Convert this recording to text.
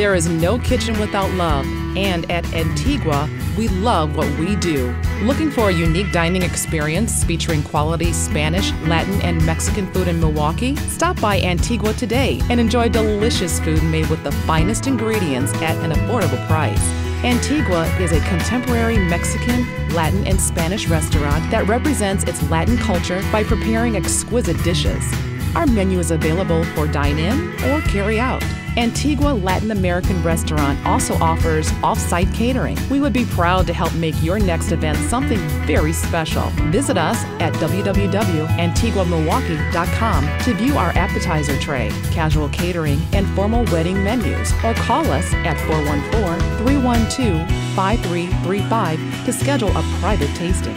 There is no kitchen without love, and at Antigua, we love what we do. Looking for a unique dining experience featuring quality Spanish, Latin, and Mexican food in Milwaukee? Stop by Antigua today and enjoy delicious food made with the finest ingredients at an affordable price. Antigua is a contemporary Mexican, Latin, and Spanish restaurant that represents its Latin culture by preparing exquisite dishes. Our menu is available for dine in or carry out. Antigua Latin American Restaurant also offers off site catering. We would be proud to help make your next event something very special. Visit us at www.antiguamilwaukee.com to view our appetizer tray, casual catering, and formal wedding menus, or call us at 414 312 5335 to schedule a private tasting.